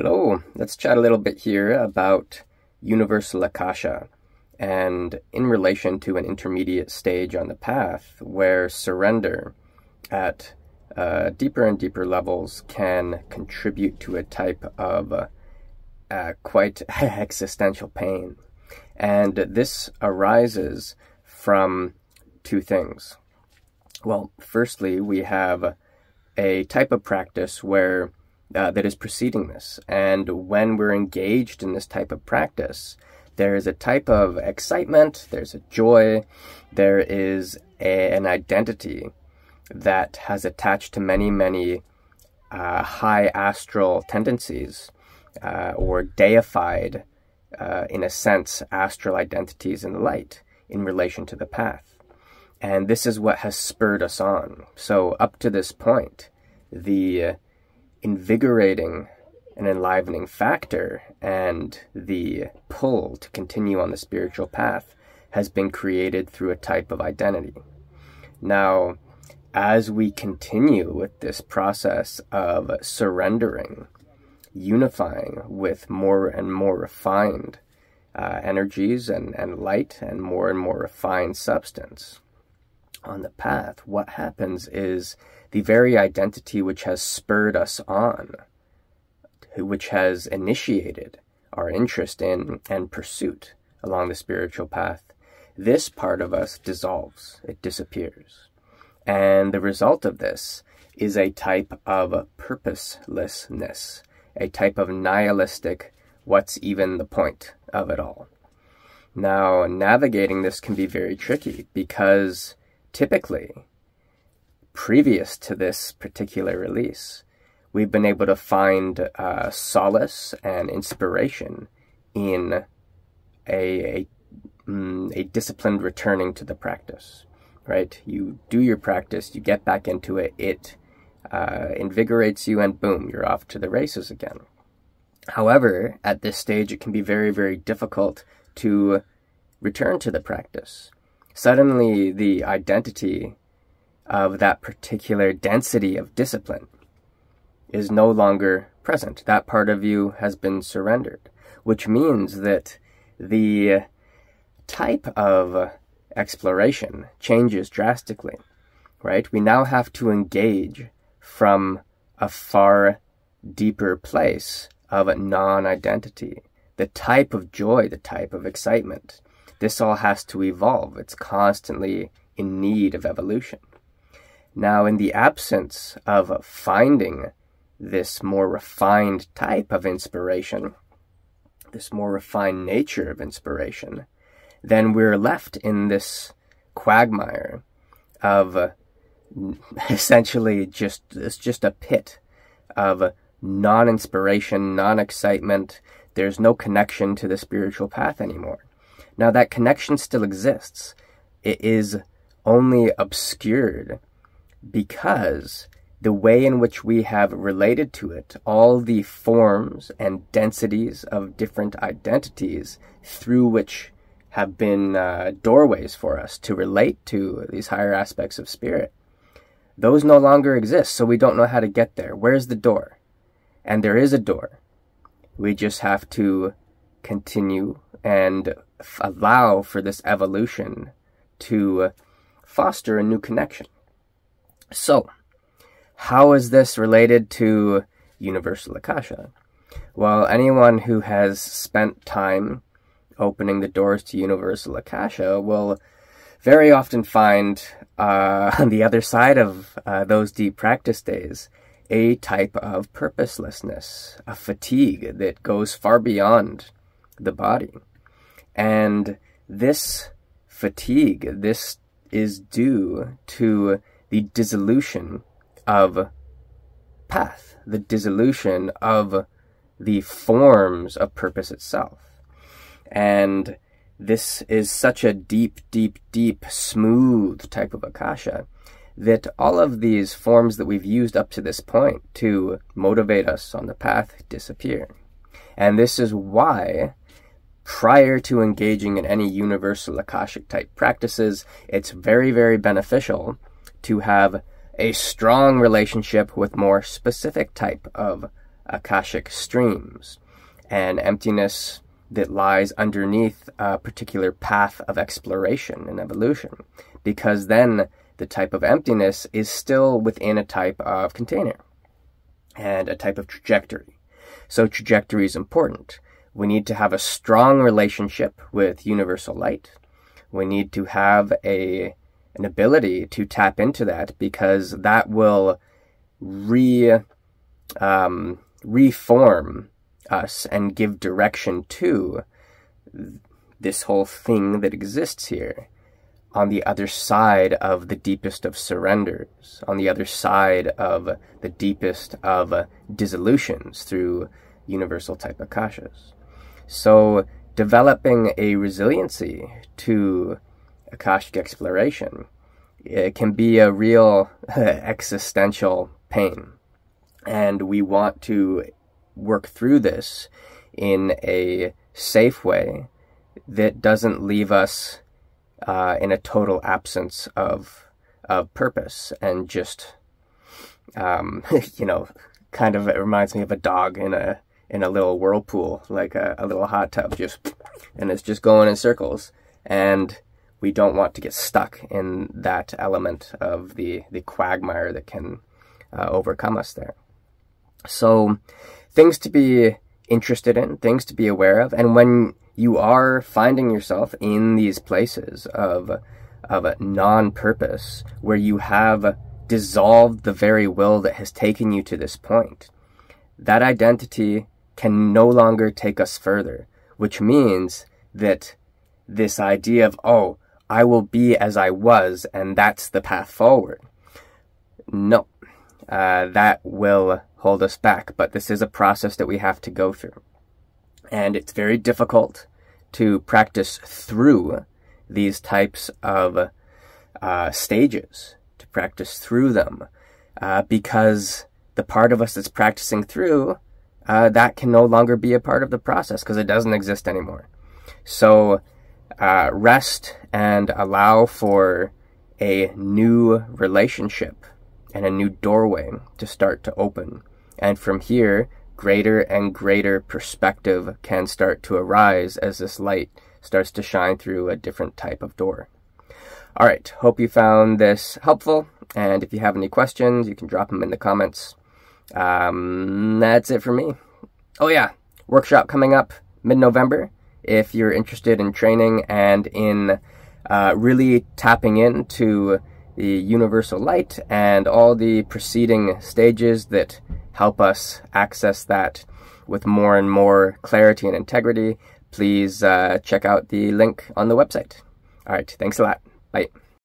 Hello, let's chat a little bit here about universal Akasha and in relation to an intermediate stage on the path where surrender at uh, deeper and deeper levels can contribute to a type of uh, uh, quite existential pain. And this arises from two things. Well, firstly, we have a type of practice where uh, that is preceding this. And when we're engaged in this type of practice, there is a type of excitement, there's a joy, there is a, an identity that has attached to many, many uh, high astral tendencies uh, or deified, uh, in a sense, astral identities in the light in relation to the path. And this is what has spurred us on. So, up to this point, the invigorating and enlivening factor and the pull to continue on the spiritual path has been created through a type of identity. Now, as we continue with this process of surrendering, unifying with more and more refined uh, energies and, and light and more and more refined substance on the path, what happens is the very identity which has spurred us on, which has initiated our interest in and pursuit along the spiritual path, this part of us dissolves, it disappears. And the result of this is a type of purposelessness, a type of nihilistic, what's even the point of it all. Now, navigating this can be very tricky because typically previous to this particular release, we've been able to find uh, solace and inspiration in a, a, mm, a disciplined returning to the practice, right? You do your practice, you get back into it, it uh, invigorates you, and boom, you're off to the races again. However, at this stage, it can be very, very difficult to return to the practice. Suddenly, the identity of that particular density of discipline is no longer present. That part of you has been surrendered, which means that the type of exploration changes drastically, right? We now have to engage from a far deeper place of non identity. The type of joy, the type of excitement. This all has to evolve. It's constantly in need of evolution. Now, in the absence of finding this more refined type of inspiration, this more refined nature of inspiration, then we're left in this quagmire of essentially just it's just a pit of non-inspiration, non-excitement. There's no connection to the spiritual path anymore. Now that connection still exists. It is only obscured because the way in which we have related to it, all the forms and densities of different identities through which have been uh, doorways for us to relate to these higher aspects of spirit, those no longer exist, so we don't know how to get there. Where's the door? And there is a door. We just have to continue and allow for this evolution to foster a new connection. So, how is this related to Universal Akasha? Well, anyone who has spent time opening the doors to Universal Akasha will very often find uh, on the other side of uh, those deep practice days a type of purposelessness, a fatigue that goes far beyond the body. And this fatigue, this is due to the dissolution of path, the dissolution of the forms of purpose itself. And this is such a deep, deep, deep, smooth type of akasha that all of these forms that we've used up to this point to motivate us on the path disappear. And this is why prior to engaging in any universal akashic type practices, it's very, very beneficial to have a strong relationship with more specific type of Akashic streams and emptiness that lies underneath a particular path of exploration and evolution. Because then the type of emptiness is still within a type of container and a type of trajectory. So trajectory is important. We need to have a strong relationship with universal light. We need to have a an ability to tap into that because that will re um, reform us and give direction to this whole thing that exists here on the other side of the deepest of surrenders, on the other side of the deepest of dissolutions through universal type akashas. So developing a resiliency to akashic exploration it can be a real existential pain. And we want to work through this in a safe way that doesn't leave us uh, in a total absence of of purpose and just um, you know kind of it reminds me of a dog in a in a little whirlpool like a, a little hot tub just and it's just going in circles and we don't want to get stuck in that element of the the quagmire that can uh, overcome us there. So things to be interested in things to be aware of and when you are finding yourself in these places of of non-purpose where you have dissolved the very will that has taken you to this point that identity can no longer take us further which means that this idea of oh i will be as i was and that's the path forward. No. Uh, that will hold us back but this is a process that we have to go through. And it's very difficult to practice through these types of uh, stages, to practice through them, uh, because the part of us that's practicing through, uh, that can no longer be a part of the process because it doesn't exist anymore. So uh, rest and allow for a new relationship and a new doorway to start to open. And from here, greater and greater perspective can start to arise as this light starts to shine through a different type of door. All right, hope you found this helpful. And if you have any questions, you can drop them in the comments. Um, that's it for me. Oh, yeah, workshop coming up mid November. If you're interested in training and in uh, really tapping into the universal light and all the preceding stages that help us access that with more and more clarity and integrity, please uh, check out the link on the website. All right, thanks a lot. Bye.